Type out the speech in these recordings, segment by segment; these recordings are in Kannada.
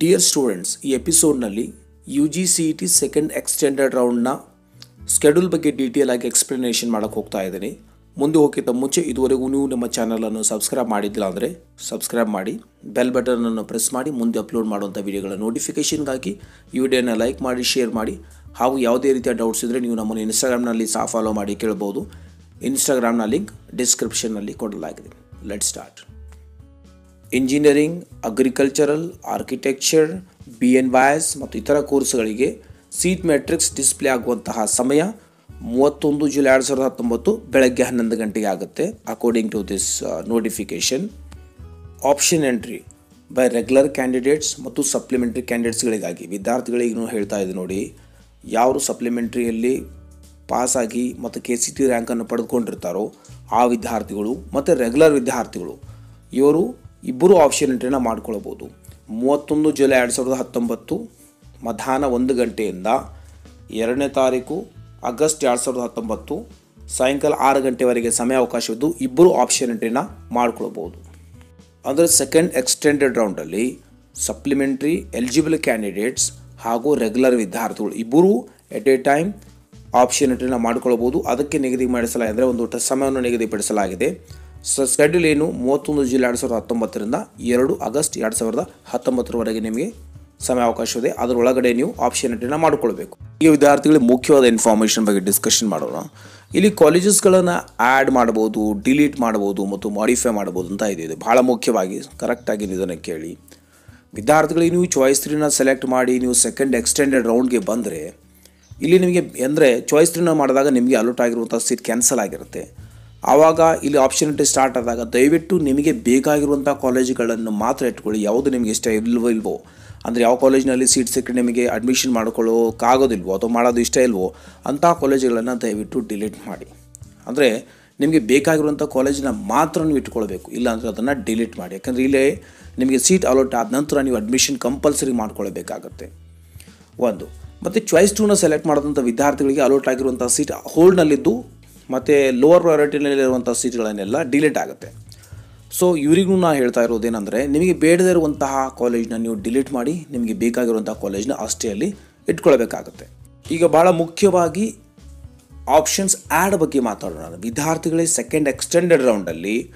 ಡಿಯರ್ ಸ್ಟೂಡೆಂಟ್ಸ್ ಈ ಎಪಿಸೋಡ್ನಲ್ಲಿ U G C E T second extended ರೌಂಡ್ನ schedule ಬಗ್ಗೆ ಡೀಟೇಲ್ ಆಗಿ ಎಕ್ಸ್ಪ್ಲನೇಷನ್ ಮಾಡೋಕ್ಕೆ ಹೋಗ್ತಾ ಇದ್ದೀನಿ. ಮುಂದೆ ಹೋಗಿದ್ದ ಮುಂಚೆ ಇದುವರೆಗೂ ನೀವು ನಮ್ಮ ಚಾನಲನ್ನು ಸಬ್ಸ್ಕ್ರೈಬ್ ಮಾಡಿದ್ದಿಲ್ಲ ಅಂದರೆ ಸಬ್ಸ್ಕ್ರೈಬ್ ಮಾಡಿ ಬೆಲ್ ಬಟನನ್ನು ಪ್ರೆಸ್ ಮಾಡಿ, ಮುಂದೆ ಅಪ್ಲೋಡ್ ಮಾಡುವಂಥ ವಿಡಿಯೋಗಳ ನೋಟಿಫಿಕೇಷನ್ಗಾಗಿ ಈ ವಿಡಿಯೋನ ಲೈಕ್ ಮಾಡಿ ಶೇರ್ ಮಾಡಿ, ಹಾಗೂ ಯಾವುದೇ ರೀತಿಯ ಡೌಟ್ಸ್ ಇದ್ದರೆ ನೀವು ನಮ್ಮನ್ನು ಇನ್ಸ್ಟಾಗ್ರಾಮ್ನಲ್ಲಿ ಸಹ ಫಾಲೋ ಮಾಡಿ ಕೇಳ್ಬೋದು. ಇನ್ಸ್ಟಾಗ್ರಾಮ್ನ ಲಿಂಕ್ ಡಿಸ್ಕ್ರಿಪ್ಷನ್ನಲ್ಲಿ ಕೊಡಲಾಗಿದೆ. Let start engineering agricultural architecture B N Y S ಮತ್ತು ಇತರ ಕೋರ್ಸ್ಗಳಿಗೆ ಸೀಟ್ ಮ್ಯಾಟ್ರಿಕ್ಸ್ ಡಿಸ್ಪ್ಲೇ ಆಗುವಂತಹ ಸಮಯ ಮೂವತ್ತೊಂದು ಜುಲೈ ಎರಡು ಸಾವಿರದ ಹತ್ತೊಂಬತ್ತು ಬೆಳಗ್ಗೆ ಹನ್ನೊಂದು ಗಂಟೆಗೆ ಆಗುತ್ತೆ according to this notification option entry by regular candidates ಮತ್ತು ಸಪ್ಲಿಮೆಂಟ್ರಿ ಕ್ಯಾಂಡಿಡೇಟ್ಸ್ಗಳಿಗಾಗಿ ವಿದ್ಯಾರ್ಥಿಗಳಿಗೂ ಹೇಳ್ತಾ ಇದೆ ನೋಡಿ ಯಾರು ಸಪ್ಲಿಮೆಂಟ್ರಿಯಲ್ಲಿ ಪಾಸಾಗಿ ಮತ್ತು ಕೆ ಸಿ ಟಿ ರ್ಯಾಂಕನ್ನು ಪಡೆದುಕೊಂಡಿರ್ತಾರೋ ಆ ವಿದ್ಯಾರ್ಥಿಗಳು ಮತ್ತು ರೆಗ್ಯುಲರ್ ವಿದ್ಯಾರ್ಥಿಗಳು, ಇವರು ಇಬ್ಬರು ಆಪ್ಷನ್ ಎಂಟ್ರಿನ ಮಾಡ್ಕೊಳ್ಬೋದು. ಮೂವತ್ತೊಂದು ಜುಲೈ ಎರಡು ಸಾವಿರದ ಹತ್ತೊಂಬತ್ತು ಮಧ್ಯಾಹ್ನ ಒಂದು ಗಂಟೆಯಿಂದ ಎರಡನೇ ತಾರೀಕು ಆಗಸ್ಟ್ ಎರಡು ಸಾವಿರದ ಹತ್ತೊಂಬತ್ತು ಸಾಯಂಕಾಲ ಆರು ಗಂಟೆವರೆಗೆ ಸಮಯಾವಕಾಶವಿದ್ದು ಇಬ್ಬರು ಆಪ್ಷನ್ ಎಂಟ್ರಿನ ಮಾಡ್ಕೊಳ್ಬೋದು. ಅಂದರೆ ಸೆಕೆಂಡ್ ಎಕ್ಸ್ಟೆಂಡೆಡ್ ರೌಂಡಲ್ಲಿ ಸಪ್ಲಿಮೆಂಟ್ರಿ ಎಲಿಜಿಬಲ್ ಕ್ಯಾಂಡಿಡೇಟ್ಸ್ ಹಾಗೂ ರೆಗ್ಯುಲರ್ ವಿದ್ಯಾರ್ಥಿಗಳು ಇಬ್ಬರೂ ಎಟ್ ಎ ಟೈಮ್ ಆಪ್ಷನ್ ಎಂಟ್ರಿನ ಮಾಡ್ಕೊಳ್ಬೋದು. ಅದಕ್ಕೆ ನಿಗದಿ ಮಾಡಿಸಲಾಗಿದೆ ಅಂದರೆ ಒಂದು ಸಮಯವನ್ನು ನಿಗದಿಪಡಿಸಲಾಗಿದೆ. ಸ್ಕೆಡ್ಯೂಲ್ ಏನು ಮೂವತ್ತೊಂದು ಜುಲೈ ಎರಡು ಸಾವಿರದ ಹತ್ತೊಂಬತ್ತರಿಂದ ಎರಡು ಆಗಸ್ಟ್ ಎರಡು ಸಾವಿರದ ಹತ್ತೊಂಬತ್ತರವರೆಗೆ ನಿಮಗೆ ಸಮಯ ಅವಕಾಶವಿದೆ ಅದರೊಳಗಡೆ ನೀವು ಆಪ್ಷನ್ ಎಂಟ್ರಿನ ಮಾಡಿಕೊಳ್ಬೇಕು. ಈಗ ವಿದ್ಯಾರ್ಥಿಗಳಿಗೆ ಮುಖ್ಯವಾದ ಇನ್ಫಾರ್ಮೇಷನ್ ಬಗ್ಗೆ ಡಿಸ್ಕಷನ್ ಮಾಡೋಣ. ಇಲ್ಲಿ ಕಾಲೇಜಸ್ಗಳನ್ನು ಆ್ಯಡ್ ಮಾಡ್ಬೋದು ಡಿಲೀಟ್ ಮಾಡ್ಬೋದು ಮತ್ತು ಮಾಡಿಫೈ ಮಾಡ್ಬೋದು ಅಂತ ಇದೆ. ಇದು ಭಾಳ ಮುಖ್ಯವಾಗಿ ಕರೆಕ್ಟಾಗಿ ಇದನ್ನು ಕೇಳಿ. ವಿದ್ಯಾರ್ಥಿಗಳಿಗೆ ನೀವು ಚಾಯ್ಸ್ ತ್ರೀನ ಸೆಲೆಕ್ಟ್ ಮಾಡಿ, ನೀವು ಸೆಕೆಂಡ್ ಎಕ್ಸ್ಟೆಂಡೆಡ್ ರೌಂಡ್ಗೆ ಬಂದರೆ, ಇಲ್ಲಿ ನಿಮಗೆ, ಅಂದರೆ ಚಾಯ್ಸ್ ತ್ರೀನ ಮಾಡಿದಾಗ ನಿಮಗೆ ಅಲರ್ಟ್ ಆಗಿರುವಂಥ ಸೀಟ್ ಕ್ಯಾನ್ಸಲ್ ಆಗಿರುತ್ತೆ. ಆವಾಗ ಇಲ್ಲಿ ಆಪ್ಷನಿಟಿ ಸ್ಟಾರ್ಟ್ ಆದಾಗ ದಯವಿಟ್ಟು ನಿಮಗೆ ಬೇಕಾಗಿರುವಂಥ ಕಾಲೇಜುಗಳನ್ನು ಮಾತ್ರ ಇಟ್ಕೊಳ್ಳಿ. ಯಾವುದು ನಿಮಗೆ ಇಷ್ಟ ಇಲ್ವೋ ಇಲ್ವೋ. ಅಂದರೆ ಯಾವ ಕಾಲೇಜಿನಲ್ಲಿ ಸೀಟ್ ಸಿಕ್ಕರೆ ನಿಮಗೆ ಅಡ್ಮಿಷನ್ ಮಾಡ್ಕೊಳ್ಳೋಕ್ಕಾಗೋದಿಲ್ವೋ ಅಥವಾ ಮಾಡೋದು ಇಷ್ಟ ಇಲ್ವೋ ಅಂಥ ಕಾಲೇಜುಗಳನ್ನು ದಯವಿಟ್ಟು ಡಿಲೀಟ್ ಮಾಡಿ. ಅಂದರೆ ನಿಮಗೆ ಬೇಕಾಗಿರುವಂಥ ಕಾಲೇಜನ್ನ ಮಾತ್ರ ನೀವು ಇಟ್ಕೊಳ್ಬೇಕು. ಇಲ್ಲಾಂದರೆ ಅದನ್ನು ಡಿಲೀಟ್ ಮಾಡಿ. ಯಾಕಂದರೆ ಇಲ್ಲೇ ನಿಮಗೆ ಸೀಟ್ ಅಲೋಟ್ ಆದ ನಂತರ ನೀವು ಅಡ್ಮಿಷನ್ ಕಂಪಲ್ಸರಿ ಮಾಡ್ಕೊಳ್ಬೇಕಾಗತ್ತೆ. ಒಂದು. ಮತ್ತು ಚಾಯ್ಸ್ ಟೂನ ಸೆಲೆಕ್ಟ್ ಮಾಡಿದಂಥ ವಿದ್ಯಾರ್ಥಿಗಳಿಗೆ ಅಲೋಟ್ ಆಗಿರುವಂಥ ಸೀಟ್ ಹೋಲ್ಡ್ನಲ್ಲಿದ್ದು ಮತ್ತು ಲೋವರ್ ಪ್ರಯಾರಿಟಿನಲ್ಲಿರುವಂಥ ಸೀಟ್ಗಳನ್ನೆಲ್ಲ ಡಿಲೀಟ್ ಆಗುತ್ತೆ. ಸೊ ಇವರಿಗೂ ನಾನು ಹೇಳ್ತಾ ಇರೋದೇನೆಂದರೆ, ನಿಮಗೆ ಬೇಡದೇ ಇರುವಂತಹ ಕಾಲೇಜ್ನ ನೀವು ಡಿಲೀಟ್ ಮಾಡಿ, ನಿಮಗೆ ಬೇಕಾಗಿರುವಂಥ ಕಾಲೇಜ್ನ ಅಷ್ಟೇ ಅಲ್ಲಿ ಇಟ್ಕೊಳ್ಬೇಕಾಗತ್ತೆ. ಈಗ ಭಾಳ ಮುಖ್ಯವಾಗಿ ಆಪ್ಷನ್ಸ್ ಆ್ಯಡ್ ಬಗ್ಗೆ ಮಾತಾಡೋಣ. ವಿದ್ಯಾರ್ಥಿಗಳಿಗೆ ಸೆಕೆಂಡ್ ಎಕ್ಸ್ಟೆಂಡೆಡ್ ರೌಂಡಲ್ಲಿ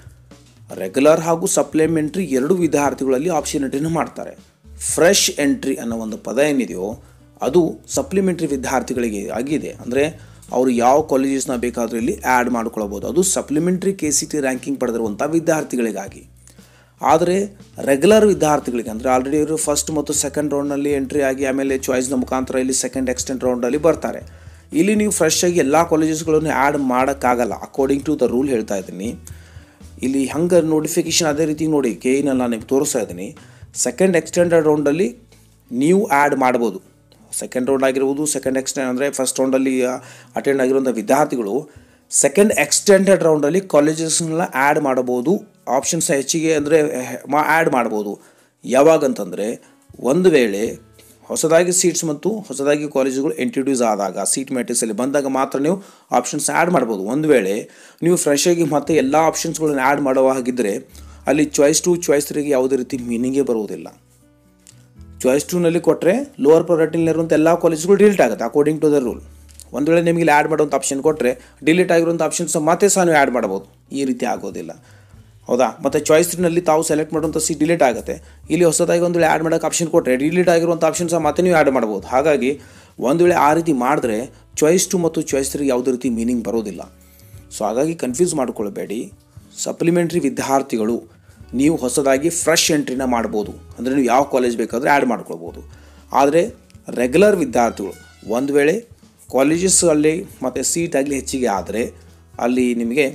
ರೆಗ್ಯುಲರ್ ಹಾಗೂ ಸಪ್ಲಿಮೆಂಟ್ರಿ ಎರಡು ವಿದ್ಯಾರ್ಥಿಗಳಲ್ಲಿ ಆಪ್ಷನ್ ಎಂಟ್ರಿನ ಮಾಡ್ತಾರೆ. ಫ್ರೆಶ್ ಎಂಟ್ರಿ ಅನ್ನೋ ಒಂದು ಪದ ಏನಿದೆಯೋ, ಅದು ಸಪ್ಲಿಮೆಂಟ್ರಿ ವಿದ್ಯಾರ್ಥಿಗಳಿಗೆ ಆಗಿದೆ. ಅಂದರೆ ಅವರು ಯಾವ ಕಾಲೇಜಸ್ನ ಬೇಕಾದರೂ ಇಲ್ಲಿ ಆ್ಯಡ್ ಮಾಡ್ಕೊಳ್ಬೋದು. ಅದು supplementary K C T ranking ಪಡೆದಿರುವಂಥ ವಿದ್ಯಾರ್ಥಿಗಳಿಗಾಗಿ. ಆದರೆ ರೆಗ್ಯುಲರ್ ವಿದ್ಯಾರ್ಥಿಗಳಿಗೆ ಅಂದರೆ ಆಲ್ರೆಡಿ ಇವರು ಫಸ್ಟ್ ಮತ್ತು ಸೆಕೆಂಡ್ ರೌಂಡ್ನಲ್ಲಿ ಎಂಟ್ರಿ ಆಗಿ ಆಮೇಲೆ ಚಾಯ್ಸ್ನ ಮುಖಾಂತರ ಇಲ್ಲಿ ಸೆಕೆಂಡ್ ಎಕ್ಸ್ಟೆಂಡ್ ರೌಂಡಲ್ಲಿ ಬರ್ತಾರೆ. ಇಲ್ಲಿ ನೀವು ಫ್ರೆಶ್ ಆಗಿ ಎಲ್ಲ ಕಾಲೇಜಸ್ಗಳನ್ನು ಆ್ಯಡ್ ಮಾಡೋಕ್ಕಾಗಲ್ಲ. ಅಕಾರ್ಡಿಂಗ್ ಟು ದ ರೂಲ್ ಹೇಳ್ತಾ ಇದ್ದೀನಿ. ಇಲ್ಲಿ ಹಂಗೆ ನೋಟಿಫಿಕೇಶನ್ ಅದೇ ರೀತಿ ನೋಡಿ ಕೆ ಇನಲ್ಲಿ ನಾನು ನಿಮ್ಗೆ ತೋರಿಸ್ತಾ ಇದ್ದೀನಿ. ಸೆಕೆಂಡ್ ಎಕ್ಸ್ಟೆಂಡೆಡ್ ರೌಂಡಲ್ಲಿ ನೀವು ಆ್ಯಡ್ ಮಾಡ್ಬೋದು. ಸೆಕೆಂಡ್ ರೌಂಡ್ ಆಗಿರ್ಬೋದು ಸೆಕೆಂಡ್ ಎಕ್ಸ್ಟೆಂಡ್ ಅಂದರೆ ಫಸ್ಟ್ ರೌಂಡಲ್ಲಿ ಅಟೆಂಡ್ ಆಗಿರುವಂಥ ವಿದ್ಯಾರ್ಥಿಗಳು ಸೆಕೆಂಡ್ ಎಕ್ಸ್ಟೆಂಡೆಡ್ ರೌಂಡಲ್ಲಿ ಕಾಲೇಜಸ್ನೆಲ್ಲ ಆ್ಯಡ್ ಮಾಡ್ಬೋದು ಆಪ್ಷನ್ಸ್ ಹೆಚ್ಚಿಗೆ ಅಂದರೆ, ಮಾ ಆ್ಯಡ್ ಮಾಡ್ಬೋದು ಯಾವಾಗಂತಂದರೆ, ಒಂದು ವೇಳೆ ಹೊಸದಾಗಿ ಸೀಟ್ಸ್ ಮತ್ತು ಹೊಸದಾಗಿ ಕಾಲೇಜುಗಳು ಇಂಟ್ರಡ್ಯೂಸ್ ಆದಾಗ ಸೀಟ್ ಮ್ಯಾಟ್ರಿಕ್ಸಲ್ಲಿ ಬಂದಾಗ ಮಾತ್ರ ನೀವು ಆಪ್ಷನ್ಸ್ ಆ್ಯಡ್ ಮಾಡ್ಬೋದು ಒಂದು ವೇಳೆ ನೀವು ಫ್ರೆಶ್ ಆಗಿ ಮತ್ತೆ ಎಲ್ಲ ಆಪ್ಷನ್ಸ್ಗಳನ್ನ ಆ್ಯಡ್ ಮಾಡುವ ಹಾಗಿದ್ದರೆ ಅಲ್ಲಿ ಚಾಯ್ಸ್ ಟು ಚಾಯ್ಸ್ ತ್ರೀಗೆ ಯಾವುದೇ ರೀತಿ ಮೀನಿಂಗೇ ಬರುವುದಿಲ್ಲ. ಚಾಯ್ಸ್ ಟೂನಲ್ಲಿ ಕೊಟ್ಟರೆ ಲೋವರ್ ಪ್ರಯಾರಿಟಿನಲ್ಲಿರುವಂಥ ಎಲ್ಲ ಕಾಲೇಜ್ಗಳು ಡಿಲೀಟ್ ಆಗುತ್ತೆ ಅಕಾರ್ಡಿಂಗ್ ಟು ದ ರೂಲ್ ಒಂದು ವೇಳೆ ನಿಮಗೆ ಆ್ಯಡ್ ಮಾಡುವಂಥ ಆಪ್ಷನ್ ಕೊಟ್ಟರೆ ಡಿಲೀಟ್ ಆಗಿರುವಂಥ ಆಪ್ಷನ್ಸ್ ಮತ್ತೆ ಸಹ ನೀವು ಆ್ಯಡ್ ಮಾಡ್ಬೋದು ಈ ರೀತಿ ಆಗೋದಿಲ್ಲ. ಹೌದಾ? ಮತ್ತು ಚಾಯ್ಸ್ ತ್ರೀನಲ್ಲಿ ತಾವು ಸೆಲೆಕ್ಟ್ ಮಾಡುವಂಥ ಸೀಟ್ ಡಿಲೀಟ್ ಆಗುತ್ತೆ. ಇಲ್ಲಿ ಹೊಸದಾಗಿ ಒಂದು ವೇಳೆ ಆ್ಯಡ್ ಮಾಡೋಕ್ಕೆ ಆಪ್ಷನ್ ಕೊಟ್ಟರೆ ಡಿಲೀಟ್ ಆಗಿರುವಂಥ ಆಪ್ಷನ್ ಸಹ ಮತ್ತೆ ನೀವು ಆ್ಯಡ್ ಮಾಡ್ಬೋದು ಹಾಗಾಗಿ ಒಂದು ವೇಳೆ ಆ ರೀತಿ ಮಾಡಿದ್ರೆ ಚಾಯ್ಸ್ ಟು ಮತ್ತು ಚಾಯ್ಸ್ ತ್ರೀ ಯಾವುದೇ ರೀತಿ ಮೀನಿಂಗ್ ಬರೋದಿಲ್ಲ. ಸೊ ಹಾಗಾಗಿ ಕನ್ಫ್ಯೂಸ್ ಮಾಡ್ಕೊಳ್ಬೇಡಿ. ಸಪ್ಲಿಮೆಂಟ್ರಿ ವಿದ್ಯಾರ್ಥಿಗಳು ನೀವು ಹೊಸದಾಗಿ ಫ್ರೆಶ್ ಎಂಟ್ರಿನ ಮಾಡ್ಬೋದು. ಅಂದರೆ ನೀವು ಯಾವ ಕಾಲೇಜ್ ಬೇಕಾದರೂ ಆ್ಯಡ್ ಮಾಡ್ಕೊಳ್ಬೋದು. ಆದರೆ ರೆಗ್ಯುಲರ್ ವಿದ್ಯಾರ್ಥಿಗಳು ಒಂದು ವೇಳೆ ಕಾಲೇಜಸ್ಸಲ್ಲಿ ಮತ್ತು ಸೀಟ್ ಆಗಲಿ ಹೆಚ್ಚಿಗೆ ಆದರೆ ಅಲ್ಲಿ ನಿಮಗೆ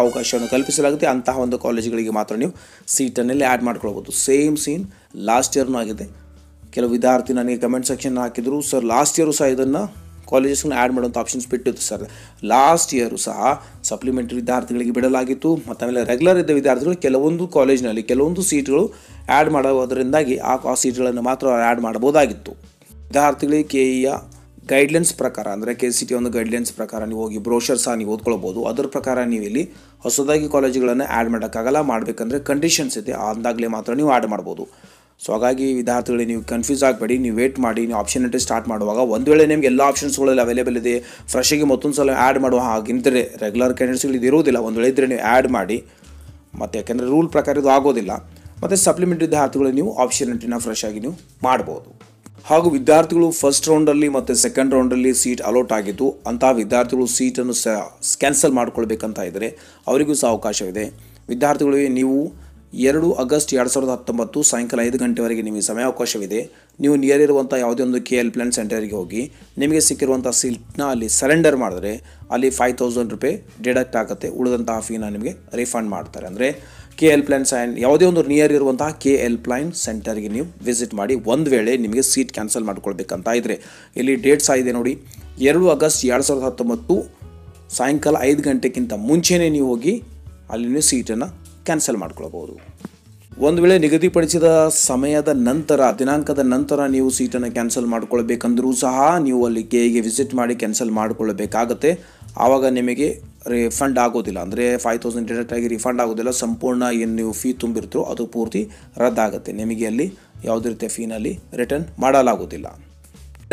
ಅವಕಾಶವನ್ನು ಕಲ್ಪಿಸಲಾಗುತ್ತೆ. ಅಂತಹ ಒಂದು ಕಾಲೇಜ್ಗಳಿಗೆ ಮಾತ್ರ ನೀವು ಸೀಟನ್ನಲ್ಲಿ ಆ್ಯಡ್ ಮಾಡ್ಕೊಳ್ಬೋದು. ಸೇಮ್ ಸೀನ್ ಲಾಸ್ಟ್ ಇಯರ್ನೂ ಆಗಿದೆ. ಕೆಲವು ವಿದ್ಯಾರ್ಥಿ ನನಗೆ ಕಮೆಂಟ್ ಸೆಕ್ಷನ್ ಹಾಕಿದರು ಸರ್ ಲಾಸ್ಟ್ ಇಯರು ಸಹ ಇದನ್ನು ಕಾಲೇಜಸ್ನ ಆ್ಯಡ್ ಮಾಡುವಂಥ ಆಪ್ಷನ್ಸ್ ಬಿಟ್ಟಿತ್ತು ಸರ್ ಲಾಸ್ಟ್ ಇಯರು ಸಹ ಸಪ್ಲಿಮೆಂಟರಿ ವಿದ್ಯಾರ್ಥಿಗಳಿಗೆ ಬಿಡಲಾಗಿತ್ತು. ಮತ್ತು ಆಮೇಲೆ ರೆಗ್ಯುಲರ್ ಇದ್ದ ವಿದ್ಯಾರ್ಥಿಗಳು ಕೆಲವೊಂದು ಕಾಲೇಜ್ನಲ್ಲಿ ಕೆಲವೊಂದು ಸೀಟ್ಗಳು ಆ್ಯಡ್ ಮಾಡೋದರಿಂದಾಗಿ ಆ ಆ ಸೀಟ್ಗಳನ್ನು ಮಾತ್ರ ಆ್ಯಡ್ ಮಾಡಬಹುದಾಗಿತ್ತು. ವಿದ್ಯಾರ್ಥಿಗಳಿಗೆ ಕೆ ಇಯ ಗೈಡ್ಲೈನ್ಸ್ ಪ್ರಕಾರ ಅಂದರೆ ಕೆ ಸಿ ಟಿ ಒಂದು ಗೈಡ್ಲೈನ್ಸ್ ಪ್ರಕಾರ ನೀವು ಹೋಗಿ ಬ್ರೋಷರ್ ಸಹ ನೀವು ಓದ್ಕೊಳ್ಬೋದು ಅದರ ಪ್ರಕಾರ ನೀವು ಇಲ್ಲಿ ಹೊಸದಾಗಿ ಕಾಲೇಜುಗಳನ್ನು ಆ್ಯಡ್ ಮಾಡೋಕ್ಕಾಗಲ್ಲ. ಮಾಡಬೇಕಂದ್ರೆ ಕಂಡೀಷನ್ಸ್ ಇದೆ. ಅಂದಾಗಲೇ ಮಾತ್ರ ನೀವು ಆ್ಯಡ್ ಮಾಡ್ಬೋದು ಸೊ ಹಾಗಾಗಿ ವಿದ್ಯಾರ್ಥಿಗಳಿಗೆ ನೀವು ಕನ್ಫ್ಯೂಸ್ ಆಗಬೇಡಿ, ನೀವು ವೇಟ್ ಮಾಡಿ, ನೀವು ಆಪ್ಷನ್ ಎಂಟ್ರಿ ಸ್ಟಾರ್ಟ್ ಮಾಡುವಾಗ ಒಂದು ವೇಳೆ ನಿಮಗೆ ಎಲ್ಲ ಆಪ್ಷನ್ಸ್ಗಳಲ್ಲಿ ಅವೈಲೇಬಲ್ ಇದೆ ಫ್ರೆಶಿಗೆ ಮತ್ತೊಂದು ಸಲ ಆ್ಯಡ್ ಮಾಡುವ ಹಾಗಿದ್ದರೆ ರೆಗ್ಯುಲರ್ ಕ್ಯಾಂಡಿಡೇಟ್ಸ್ಗಳು ಇರೋದಿಲ್ಲ ಒಂದು ವೇಳೆ ಇದ್ದರೆ ನೀವು ಆ್ಯಡ್ ಮಾಡಿ. ಮತ್ತು ಯಾಕೆಂದರೆ ರೂಲ್ ಪ್ರಕಾರ ಇದು ಆಗೋದಿಲ್ಲ. ಮತ್ತು ಸಪ್ಲಿಮೆಂಟ್ ವಿದ್ಯಾರ್ಥಿಗಳು, ನೀವು ಆಪ್ಷನ್ ಎಂಟ್ರಿನ ಫ್ರೆಶ್ ಆಗಿ ನೀವು ಮಾಡ್ಬೋದು. ಹಾಗೂ ವಿದ್ಯಾರ್ಥಿಗಳು ಫಸ್ಟ್ ರೌಂಡಲ್ಲಿ ಮತ್ತು ಸೆಕೆಂಡ್ ರೌಂಡಲ್ಲಿ ಸೀಟ್ ಅಲೋಟ್ ಆಗಿದ್ದು ಅಂತಹ ವಿದ್ಯಾರ್ಥಿಗಳು ಸೀಟನ್ನು ಸ ಕ್ಯಾನ್ಸಲ್ ಮಾಡ್ಕೊಳ್ಬೇಕಂತ ಇದ್ದರೆ ಅವರಿಗೂ ಸಹ ಅವಕಾಶವಿದೆ. ವಿದ್ಯಾರ್ಥಿಗಳಿಗೆ ನೀವು ಎರಡು ಆಗಸ್ಟ್ ಎರಡು ಸಾವಿರದ ಹತ್ತೊಂಬತ್ತು ಸಾಯಂಕಾಲ ಐದು ಗಂಟೆವರೆಗೆ ನಿಮಗೆ ಸಮಯಾವಕಾಶವಿದೆ. ನೀವು ನಿಯರ್ ಇರುವಂಥ ಯಾವುದೇ ಒಂದು ಕೆ ಎಲ್ ಪ್ಲಾನ್ ಸೆಂಟರ್ಗೆ ಹೋಗಿ, ನಿಮಗೆ ಸಿಕ್ಕಿರುವಂಥ ಸೀಟ್ನ ಅಲ್ಲಿ ಸರೆಂಡರ್ ಮಾಡಿದ್ರೆ ಅಲ್ಲಿ ಫೈವ್ ತೌಸಂಡ್ ರೂಪಾಯಿ ಡಿಡಕ್ಟ್ ಆಗುತ್ತೆ. ಉಳಿದಂತಹ ಫೀನ ನಿಮಗೆ ರಿಫಂಡ್ ಮಾಡ್ತಾರೆ. ಅಂದರೆ ಕೆ ಎಲ್ ಪ್ಲಾನ್ ಸೈನ್ ಯಾವುದೇ ಒಂದು ನಿಯರ್ ಇರುವಂತಹ ಕೆ ಎಲ್ ಪ್ಲೈನ್ ಸೆಂಟರ್ಗೆ ನೀವು ವಿಸಿಟ್ ಮಾಡಿ ಒಂದು ವೇಳೆ ನಿಮಗೆ ಸೀಟ್ ಕ್ಯಾನ್ಸಲ್ ಮಾಡ್ಕೊಳ್ಬೇಕಂತ ಇದ್ದರೆ ಇಲ್ಲಿ ಡೇಟ್ಸ್ ಆಗಿದೆ ನೋಡಿ. ಎರಡು ಆಗಸ್ಟ್ ಎರಡು ಸಾವಿರದ ಹತ್ತೊಂಬತ್ತು ಸಾಯಂಕಾಲ ಐದು ಗಂಟೆಗಿಂತ ಮುಂಚೆನೇ ನೀವು ಹೋಗಿ ಅಲ್ಲಿ ನೀವು ಸೀಟನ್ನು ಕ್ಯಾನ್ಸಲ್ ಮಾಡ್ಕೊಳ್ಬೋದು. ಒಂದು ವೇಳೆ ನಿಗದಿಪಡಿಸಿದ ಸಮಯದ ನಂತರ, ದಿನಾಂಕದ ನಂತರ ನೀವು ಸೀಟನ್ನು ಕ್ಯಾನ್ಸಲ್ ಮಾಡ್ಕೊಳ್ಬೇಕಂದ್ರೂ ಸಹ ನೀವು ಅಲ್ಲಿ ಕೆಗೆ ವಿಸಿಟ್ ಮಾಡಿ ಕ್ಯಾನ್ಸಲ್ ಮಾಡಿಕೊಳ್ಳಬೇಕಾಗತ್ತೆ ಆವಾಗ ನಿಮಗೆ ರಿಫಂಡ್ ಆಗೋದಿಲ್ಲ. ಅಂದರೆ ಫೈವ್ ತೌಸಂಡ್ ಡೈರೆಕ್ಟ್ ಆಗಿ ರಿಫಂಡ್ ಆಗೋದಿಲ್ಲ. ಸಂಪೂರ್ಣ ಏನು ನೀವು ಫೀ ತುಂಬಿರ್ತೀರೋ ಅದು ಪೂರ್ತಿ ರದ್ದಾಗುತ್ತೆ. ನಿಮಗೆ ಅಲ್ಲಿ ಯಾವುದೇ ರೀತಿಯ ಫೀನಲ್ಲಿ ರಿಟರ್ನ್ ಮಾಡಲಾಗೋದಿಲ್ಲ.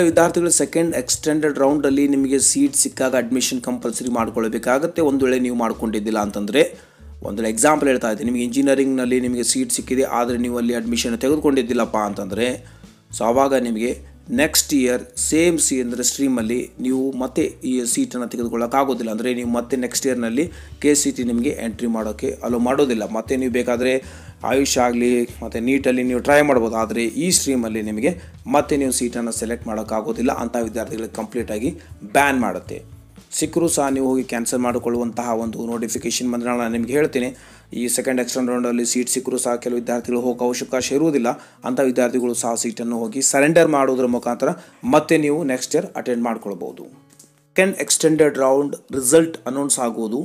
ವಿದ್ಯಾರ್ಥಿಗಳು ಸೆಕೆಂಡ್ ಎಕ್ಸ್ಟೆಂಡೆಡ್ ರೌಂಡಲ್ಲಿ ನಿಮಗೆ ಸೀಟ್ ಸಿಕ್ಕಾಗ ಅಡ್ಮಿಷನ್ ಕಂಪಲ್ಸರಿ ಮಾಡ್ಕೊಳ್ಬೇಕಾಗತ್ತೆ. ಒಂದು ವೇಳೆ ನೀವು ಮಾಡ್ಕೊಂಡಿದ್ದಿಲ್ಲ ಅಂತಂದರೆ ಒಂದು ಎಕ್ಸಾಂಪಲ್ ಹೇಳ್ತಾ ಇದ್ದೀನಿ. ನಿಮಗೆ ಇಂಜಿನಿಯರಿಂಗ್ನಲ್ಲಿ ನಿಮಗೆ ಸೀಟ್ ಸಿಕ್ಕಿದೆ, ಆದರೆ ನೀವು ಅಲ್ಲಿ ಅಡ್ಮಿಷನ್ ತೆಗೆದುಕೊಂಡಿದ್ದಿಲ್ಲಪ್ಪ ಅಂತಂದರೆ ಸೊ ಆವಾಗ ನಿಮಗೆ ನೆಕ್ಸ್ಟ್ ಇಯರ್ ಸೇಮ್ ಸಿ ಅಂದರೆ ಸ್ಟ್ರೀಮಲ್ಲಿ ನೀವು ಮತ್ತೆ ಈ ಸೀಟನ್ನು ತೆಗೆದುಕೊಳ್ಳೋಕ್ಕಾಗೋದಿಲ್ಲ ಅಂದರೆ ನೀವು ಮತ್ತೆ ನೆಕ್ಸ್ಟ್ ಇಯರ್ನಲ್ಲಿ ಕೆ ಸಿ ಟಿ ನಿಮಗೆ ಎಂಟ್ರಿ ಮಾಡೋಕ್ಕೆ ಅಲೋ ಮಾಡೋದಿಲ್ಲ. ಮತ್ತೆ ನೀವು ಬೇಕಾದರೆ ಆಯುಷ್ ಆಗಲಿ, ಮತ್ತು ನೀಟಲ್ಲಿ ನೀವು ಟ್ರೈ ಮಾಡ್ಬೋದು. ಆದರೆ ಈ ಸ್ಟ್ರೀಮಲ್ಲಿ ನಿಮಗೆ ಮತ್ತೆ ನೀವು ಸೀಟನ್ನು ಸೆಲೆಕ್ಟ್ ಮಾಡೋಕ್ಕಾಗೋದಿಲ್ಲ ಅಂಥ ವಿದ್ಯಾರ್ಥಿಗಳಿಗೆ ಕಂಪ್ಲೀಟಾಗಿ ಬ್ಯಾನ್ ಮಾಡುತ್ತೆ. ಸಿಕ್ಕರೂ ಸಹ ನೀವು ಹೋಗಿ ಕ್ಯಾನ್ಸಲ್ ಮಾಡಿಕೊಳ್ಳುವಂತಹ ಒಂದು ನೋಟಿಫಿಕೇಶನ್ ಬಂದರೆ ನಾನು ನಿಮಗೆ ಹೇಳ್ತೀನಿ. ಈ ಸೆಕೆಂಡ್ ಎಕ್ಸ್ಟೆಂಡ್ ರೌಂಡಲ್ಲಿ ಸೀಟ್ ಸಿಕ್ಕರೂ ಸಹ ಕೆಲವು ವಿದ್ಯಾರ್ಥಿಗಳು ಹೋಗೋ ಅವಕಾಶ ಇರುವುದಿಲ್ಲ. ಅಂಥ ವಿದ್ಯಾರ್ಥಿಗಳು ಸಹ ಸೀಟನ್ನು ಹೋಗಿ ಸರೆಂಡರ್ ಮಾಡೋದ್ರ ಮುಖಾಂತರ ಮತ್ತೆ ನೀವು ನೆಕ್ಸ್ಟ್ ಇಯರ್ ಅಟೆಂಡ್ ಮಾಡ್ಕೊಳ್ಬೋದು second extended round result announce ಆಗುವುದು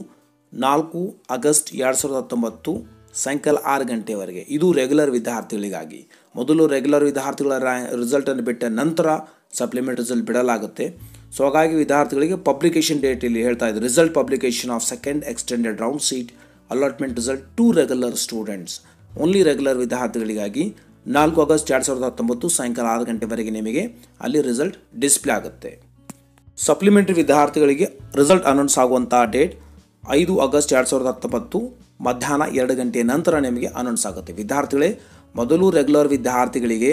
ನಾಲ್ಕು ಆಗಸ್ಟ್ ಎರಡು ಸಾವಿರದ ಹತ್ತೊಂಬತ್ತು ಸಾಯಂಕಾಲ ಆರು ಗಂಟೆವರೆಗೆ. ಇದು ರೆಗ್ಯುಲರ್ ವಿದ್ಯಾರ್ಥಿಗಳಿಗಾಗಿ. ಮೊದಲು ರೆಗ್ಯುಲರ್ ವಿದ್ಯಾರ್ಥಿಗಳ ರಿಸಲ್ಟನ್ನು ಬಿಟ್ಟ ನಂತರ ಸಪ್ಲಿಮೆಂಟ್ ರಿಸಲ್ಟ್ ಬಿಡಲಾಗುತ್ತೆ. ಸೊ ಹಾಗಾಗಿ ವಿದ್ಯಾರ್ಥಿಗಳಿಗೆ ಪಬ್ಲಿಕೇಶನ್ ಡೇಟ್ ಇಲ್ಲಿ ಹೇಳ್ತಾ ಇದೆ. Result publication of second extended round seat allotment result to regular students only regular ವಿದ್ಯಾರ್ಥಿಗಳಿಗಾಗಿ ನಾಲ್ಕು ಆಗಸ್ಟ್ ಎರಡು ಸಾವಿರದ ಹತ್ತೊಂಬತ್ತು ಸಾಯಂಕಾಲ ಆರು ಗಂಟೆವರೆಗೆ ನಿಮಗೆ ಅಲ್ಲಿ ರಿಸಲ್ಟ್ ಡಿಸ್ಪ್ಲೇ ಆಗುತ್ತೆ. ಸಪ್ಲಿಮೆಂಟರಿ ವಿದ್ಯಾರ್ಥಿಗಳಿಗೆ ರಿಸಲ್ಟ್ ಅನೌನ್ಸ್ ಆಗುವಂತಹ ಡೇಟ್ ಐದು ಆಗಸ್ಟ್ ಎರಡು ಸಾವಿರದ ಹತ್ತೊಂಬತ್ತು ಮಧ್ಯಾಹ್ನ ಎರಡು ಗಂಟೆಯ ನಂತರ ನಿಮಗೆ ಅನೌನ್ಸ್ ಆಗುತ್ತೆ. ವಿದ್ಯಾರ್ಥಿಗಳೇ, ಮೊದಲು ರೆಗ್ಯುಲರ್ ವಿದ್ಯಾರ್ಥಿಗಳಿಗೆ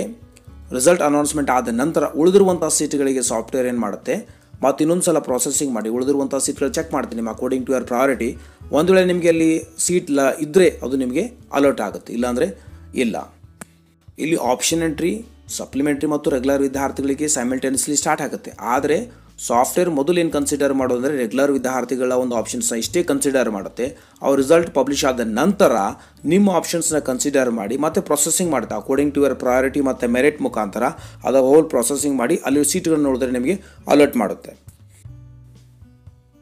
ರಿಸಲ್ಟ್ ಅನೌನ್ಸ್ಮೆಂಟ್ ಆದ ನಂತರ ಉಳಿದಿರುವಂಥ ಸೀಟ್ಗಳಿಗೆ ಸಾಫ್ಟ್ವೇರ್ ಏನು ಮಾಡುತ್ತೆ? ಮತ್ತು ಇನ್ನೊಂದು ಸಲ ಪ್ರೊಸೆಸಿಂಗ್ ಮಾಡಿ ಉಳಿದಿರುವಂಥ ಸೀಟ್ಗಳು ಚೆಕ್ ಮಾಡ್ತೀನಿ. ನಿಮ್ಮ ಅಕಾರ್ಡಿಂಗ್ ಟು ಯರ್ ಪ್ರಯಾರಿಟಿ ಒಂದು ವೇಳೆ ನಿಮಗೆ ಅಲ್ಲಿ ಸೀಟ್ ಲ ಇದ್ದರೆ ಅದು ನಿಮಗೆ ಅಲರ್ಟ್ ಆಗುತ್ತೆ. ಇಲ್ಲಾಂದರೆ ಇಲ್ಲ. ಇಲ್ಲಿ ಆಪ್ಷನ್ ಎಂಟ್ರಿ ಸಪ್ಲಿಮೆಂಟ್ರಿ ಮತ್ತು ರೆಗ್ಯುಲರ್ ವಿದ್ಯಾರ್ಥಿಗಳಿಗೆ ಸೈಮಲ್ಟೇನಿಯಸ್ಲಿ ಸ್ಟಾರ್ಟ್ ಆಗುತ್ತೆ. ಆದರೆ ಸಾಫ್ಟ್ವೇರ್ ಮೊದಲು ಏನು ಕನ್ಸಿಡರ್ ಮಾಡೋದಂದರೆ ರೆಗ್ಯುಲರ್ ವಿದ್ಯಾರ್ಥಿಗಳ ಒಂದು ಆಪ್ಷನ್ಸ್ನ ಇಷ್ಟೇ ಕನ್ಸಿಡರ್ ಮಾಡುತ್ತೆ. ಅವ್ರ ರಿಸಲ್ಟ್ ಪಬ್ಲಿಷ್ ಆದ ನಂತರ ನಿಮ್ಮ ಆಪ್ಷನ್ಸ್ನ ಕನ್ಸಿಡರ್ ಮಾಡಿ, ಮತ್ತೆ ಪ್ರೊಸೆಸಿಂಗ್ ಮಾಡುತ್ತೆ. ಅಕಾರ್ಡಿಂಗ್ ಟು ಯುವರ್ ಪ್ರಯಾರಿಟಿ ಮತ್ತು ಮೆರಿಟ್ ಮುಖಾಂತರ ಅದು ಹೋಲ್ ಪ್ರೊಸೆಸಿಂಗ್ ಮಾಡಿ, ಅಲ್ಲಿ ಸೀಟ್ಗಳನ್ನು ನೋಡಿದ್ರೆ ನಿಮಗೆ ಅಲರ್ಟ್ ಮಾಡುತ್ತೆ.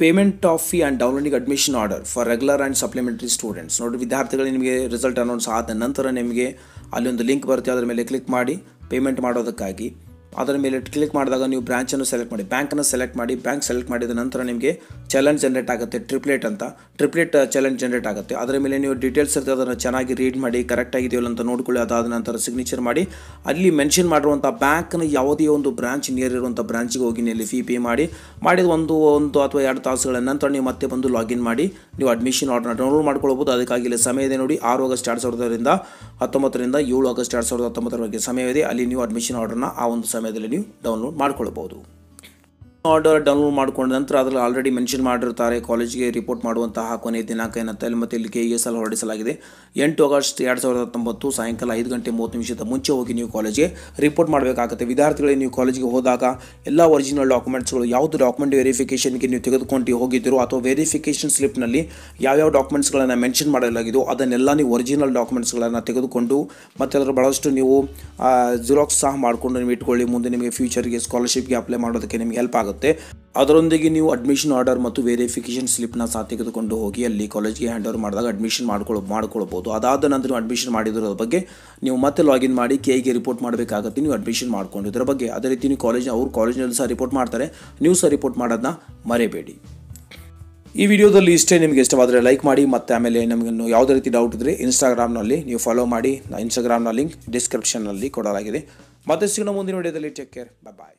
Payment of fee and downloading admission order for regular and supplementary students ನೋಡಿ ವಿದ್ಯಾರ್ಥಿಗಳು ನಿಮಗೆ ರಿಸಲ್ಟ್ ಅನೌನ್ಸ್ ಆದ ನಂತರ ನಿಮಗೆ ಅಲ್ಲಿ ಒಂದು ಲಿಂಕ್ ಬರುತ್ತೆ, ಅದರ ಮೇಲೆ ಕ್ಲಿಕ್ ಮಾಡಿ ಪೇಮೆಂಟ್ ಮಾಡೋದಕ್ಕಾಗಿ. ಅದರ ಮೇಲೆ ಕ್ಲಿಕ್ ಮಾಡಿದಾಗ ನೀವು ಬ್ರಾಂಚನ್ನು ಸೆಲೆಕ್ಟ್ ಮಾಡಿ ಬ್ಯಾಂಕನ್ನು ಸೆಲೆಕ್ಟ್ ಮಾಡಿ ಬ್ಯಾಂಕ್ ಸೆಲೆಕ್ಟ್ ಮಾಡಿದ ನಂತರ ನಿಮಗೆ ಚಾಲೆಂಜ್ ಜನರೇಟ್ ಆಗುತ್ತೆ ಟ್ರಿಪ್ಲೇಟ್ ಅಂತ. ಟ್ರಿಪ್ಲೇಟ್ ಚಾಲೆಂಜ್ ಜನರೇಟ್ ಆಗುತ್ತೆ. ಅದರ ಮೇಲೆ ನೀವು ಡೀಟೇಲ್ಸ್ ಇರ್ತದೆ, ಅದನ್ನು ಚೆನ್ನಾಗಿ ರೀಡ್ ಮಾಡಿ ಕರೆಕ್ಟ್ ಆಗಿದೆಯಲ್ಲ ಅಂತ ನೋಡ್ಕೊಳ್ಳಿ, ಅದಾದ ನಂತರ ಸಿಗ್ನೇಚರ್ ಮಾಡಿ. ಅಲ್ಲಿ ಮೆನ್ಷನ್ ಮಾಡಿರುವಂಥ ಬ್ಯಾಂಕ್ನ ಯಾವುದೇ ಒಂದು ಬ್ರಾಂಚ್ ನಿಯರ್ ಇರುವಂಥ ಬ್ರಾಂಚಿಗೆ ಹೋಗಿ ನೀವು ಫೀ ಪೇ ಮಾಡಿ. ಮಾಡಿದ ಒಂದು ಒಂದು ಅಥವಾ ಎರಡು ತಾಸುಗಳ ನಂತರ ನೀವು ಮತ್ತೆ ಬಂದು ಲಾಗಿನ್ ಮಾಡಿ. ನೀವು ಅಡ್ಮಿಷನ್ ಆರ್ಡರ್ ಡೌನ್ಲೋಡ್ ಮಾಡ್ಕೊಳ್ಬೋದು. ಅದಕ್ಕಾಗಿ ಇಲ್ಲಿ ಸಮಯ ಇದೆ ನೋಡಿ, ಆರು ಆಗಸ್ಟ್ ಎರಡು ಸಾವಿರದಿಂದ ಹತ್ತೊಂಬತ್ತರಿಂದ ಏಳು ಆಗಸ್ಟ್ ಎರಡು ಸಾವಿರದ ಹತ್ತೊಂಬತ್ತರವರೆಗೆ ಸಮಯವಿದೆ. ಅಲ್ಲಿ ನೀವು ಅಡ್ಮಿಷನ್ ಆರ್ಡರ್ನ ಆ ಒಂದು ಸಮಯದಲ್ಲಿ ನೀವು ಡೌನ್ಲೋಡ್ ಮಾಡ್ಕೊಳ್ಬೋದು ಆರ್ಡರ್ ಡೌನ್ಲೋಡ್ ಮಾಡಿಕೊಂಡ ನಂತರ ಅದರಲ್ಲಿ ಆಲ್ರೆಡಿ ಮೆನ್ಷನ್ ಮಾಡಿರ್ತಾರೆ ಕಾಲೇಜಿಗೆ ರಿಪೋರ್ಟ್ ಮಾಡುವಂತಹ ಕೊನೆಯ ದಿನಾಂಕ ಏನಂತ ಅಲ್ಲಿ ಮತ್ತೆ ಇಲ್ಲಿ ಕೆ ಎಸ್ ಎಲ್ ಹೊರಡಿಸಲಾಗಿದೆ. ಎಂಟು ಆಗಸ್ಟ್ ಎರಡು ಸಾವಿರದ ಹತ್ತೊಂಬತ್ತು ಸಾಯಂಕಾಲ ಐದು ಗಂಟೆ ಮೂವತ್ತು ನಿಮಿಷದ ಮುಂಚೆ ಹೋಗಿ ನೀವು ಕಾಲೇಜಿಗೆ ರಿಪೋರ್ಟ್ ಮಾಡಬೇಕಾಗುತ್ತೆ. ವಿದ್ಯಾರ್ಥಿಗಳಿಗೆ ನೀವು ಕಾಲೇಜಿಗೆ ಹೋದಾಗ ಎಲ್ಲ ಒರಿಜಿನಲ್ ಡಾಕ್ಯುಮೆಂಟ್ಸ್ಗಳು ಯಾವುದು ಡಾಕ್ಯುಮೆಂಟ್ ವೆರಿಫಿಕೇಷನ್ಗೆ ನೀವು ತೆಗೆದುಕೊಂಡು ಹೋಗಿದ್ದೀರೋ ಅಥವಾ ವೆರಿಫಿಕೇಷನ್ ಸ್ಲಿಪ್ನಲ್ಲಿ ಯಾವ್ಯಾವ ಡಾಕ್ಯುಮೆಂಟ್ಸ್ಗಳನ್ನು ಮೆನ್ಷನ್ ಮಾಡಲಾಗಿದ್ದು ಅದನ್ನೆಲ್ಲ ನೀವು ಒರಿಜಿನಲ್ ಡಾಕ್ಯುಮೆಂಟ್ಸ್ಗಳನ್ನು ತೆಗೆದುಕೊಂಡು ಮತ್ತು ಅದರ ಭಾಳಷ್ಟು ನೀವು ಜಿರಾಕ್ಸ್ ಸಹ ಮಾಡಿಕೊಂಡು ನೀವು ಇಟ್ಕೊಳ್ಳಿ. ಮುಂದೆ ನಿಮಗೆ ಫ್ಯೂಚರ್ಗೆ ಸ್ಕಾಲರ್ಶಿಪ್ಗೆ ಅಪ್ಲೈ ಮಾಡೋದಕ್ಕೆ ನಿಮಗೆ ಹೆಲ್ಪ್ ಆಗುತ್ತೆ. ಅದರೊಂದಿಗೆ ನೀವು ಅಡ್ಮಿಷನ್ ಆರ್ಡರ್ ಮತ್ತು ವೆರಿಫಿಕೇಷನ್ ಸ್ಲಿಪ್ನ ಸಹ ತೆಗೆದುಕೊಂಡು ಹೋಗಿ ಅಲ್ಲಿ ಕಾಲೇಜ್ಗೆ ಹ್ಯಾಂಡ್ ಓವರ್ ಮಾಡಿದಾಗ ಅಡ್ಮಿಷನ್ ಮಾಡ್ಕೊಳ್, ಮಾಡ್ಕೊಳ್ಬೋದು. ಅದಾದ ನಂತರ ನೀವು ಅಡ್ಮಿಷನ್ ಮಾಡಿದ್ರ ಬಗ್ಗೆ ನೀವು ಮತ್ತೆ ಲಾಗಿನ್ ಮಾಡಿ ಕೆಗೆ ರಿಪೋರ್ಟ್ ಮಾಡಬೇಕಾಗುತ್ತೆ ನೀವು ಅಡ್ಮಿಷನ್ ಮಾಡ್ಕೊಂಡು. ಇದರ ಬಗ್ಗೆ ಅದೇ ರೀತಿ ನೀವು ಕಾಲೇಜ್ ಅವ್ರು ಕಾಲೇಜಿನಲ್ಲಿ ಸಹ ರಿಪೋರ್ಟ್ ಮಾಡ್ತಾರೆ. ನೀವು ಸಹ ರಿಪೋರ್ಟ್ ಮಾಡೋದನ್ನ ಮರೆಯಬೇಡಿ ಈ ವಿಡಿಯೋದಲ್ಲಿ ಇಷ್ಟೇ ನಿಮಗೆ ಇಷ್ಟವಾದರೆ ಲೈಕ್ ಮಾಡಿ ಮತ್ತು ಆಮೇಲೆ ನಮಗೆ ಯಾವುದೇ ರೀತಿ ಡೌಟ್ ಇದ್ದರೆ ಇನ್ಸ್ಟಾಗ್ರಾಮ್ನಲ್ಲಿ ನೀವು ಫಾಲೋ ಮಾಡಿ. ಇನ್ಸ್ಟಾಗ್ರಾಮ್ನ ಲಿಂಕ್ ಡಿಸ್ಕ್ರಿಪ್ಷನ್ನಲ್ಲಿ ಕೊಡಲಾಗಿದೆ. ಮತ್ತೆ ಸಿಗೋಣ ಮುಂದಿನ ವಿಡಿಯೋದಲ್ಲಿ. Take care bye